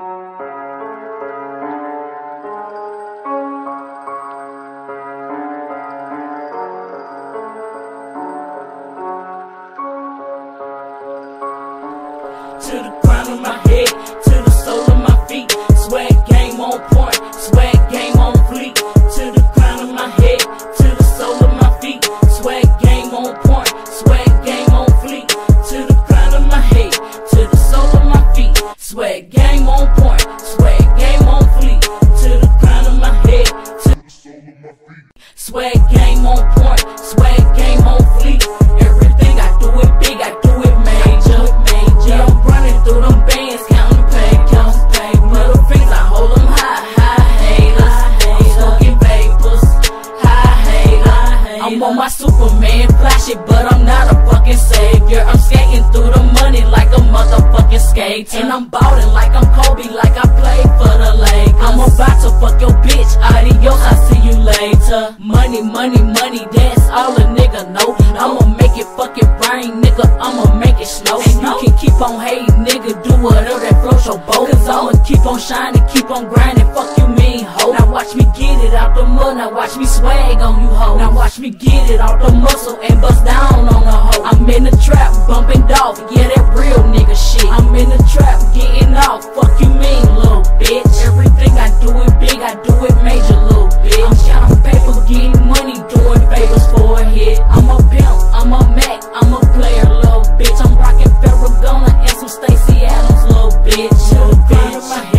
To the crown of my head, to the Swag game on point, swag game on fleek. To the crown of my head, to the sole of my feet. Swag game on point, not a fucking savior. I'm skating through the money like a motherfucking skater. And I'm ballin' like I'm Kobe, like I played for the Lakers. I'm about to fuck your bitch, adios, I see you later. Money, money, money, that's all a nigga know. I'ma make it fucking rain, nigga, I'ma make it snow. And you can keep on hating, nigga, do whatever that floats your boat. Cause I'ma keep on shining, keep on grinding, fuck you mean, ho. Now watch me get it out the mud, now watch me swag on you, ho. Now watch me get it out the muscle and bust down bitch. I'm counting paper, getting money, doing favors for a hit. I'm a pimp, I'm a Mac, I'm a player, little bitch. I'm rocking Ferragamo and some Stacy Adams, little bitch. Little bitch.